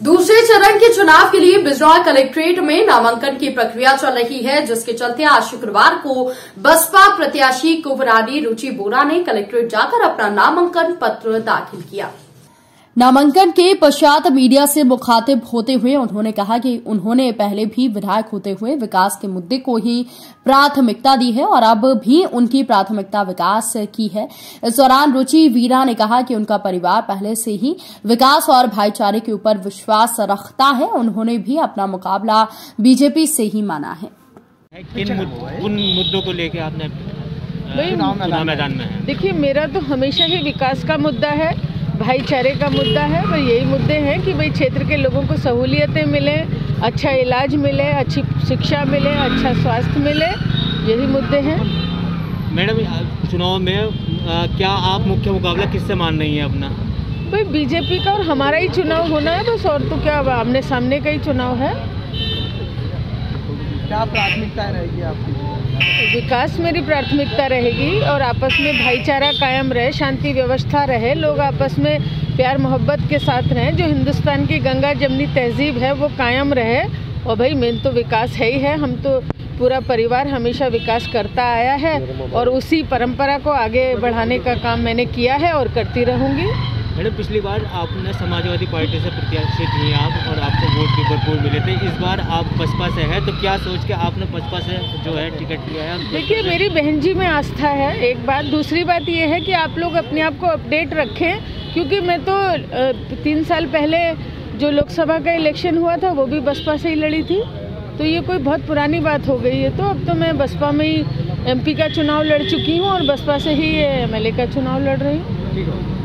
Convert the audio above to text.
दूसरे चरण के चुनाव के लिए बिजनौर कलेक्ट्रेट में नामांकन की प्रक्रिया चल रही है, जिसके चलते आज शुक्रवार को बसपा प्रत्याशी कुबरानी रुचि बोरा ने कलेक्ट्रेट जाकर अपना नामांकन पत्र दाखिल किया। नामांकन के पश्चात मीडिया से मुखातिब होते हुए उन्होंने कहा कि उन्होंने पहले भी विधायक होते हुए विकास के मुद्दे को ही प्राथमिकता दी है और अब भी उनकी प्राथमिकता विकास की है। इस दौरान रुचि वीरा ने कहा कि उनका परिवार पहले से ही विकास और भाईचारे के ऊपर विश्वास रखता है। उन्होंने भी अपना मुकाबला बीजेपी से ही माना है। उन मुद्दों को लेके आपने मैदान में है? देखिए मेरा तो हमेशा ही विकास का मुद्दा है। भाईचारे का मुद्दा है और यही मुद्दे हैं कि भाई क्षेत्र के लोगों को सहूलियतें मिले अच्छा इलाज मिले अच्छी शिक्षा मिले अच्छा स्वास्थ्य मिले यही मुद्दे हैं। मैडम चुनाव में आ, क्या आप मुख्य मुकाबला किससे मान रही हैं अपना? भाई बीजेपी का और हमारा ही चुनाव होना है बस और तो क्या आमने सामने का ही चुनाव है। क्या प्राथमिकताएँ रहेगी आपकी? विकास मेरी प्राथमिकता रहेगी और आपस में भाईचारा कायम रहे, शांति व्यवस्था रहे। लोग आपस में प्यार मोहब्बत के साथ रहें। जो हिंदुस्तान की गंगा जमनी तहजीब है, वो कायम रहे। और भाई, मेन तो विकास है ही है। हम तो पूरा परिवार हमेशा विकास करता आया है और उसी परंपरा को आगे बढ़ाने का काम मैंने किया है और करती रहूँगी। मैडम पिछली बार आपने समाजवादी पार्टी से प्रत्याशी थी आप और आपको वोट भी भरपूर मिले थे। इस बार आप बसपा से हैं तो क्या सोच के आपने बसपा से जो है टिकट लिया है देखिए मेरी बहन जी में आस्था है एक बात। दूसरी बात ये है कि आप लोग अपने आप को अपडेट रखें क्योंकि मैं तो तीन साल पहले जो लोकसभा का इलेक्शन हुआ था वो भी बसपा से ही लड़ी थी। तो ये कोई बहुत पुरानी बात हो गई है। तो अब तो मैं बसपा में ही एमपी का चुनाव लड़ चुकी हूँ और बसपा से ही एमएलए का चुनाव लड़ रही हूँ। है।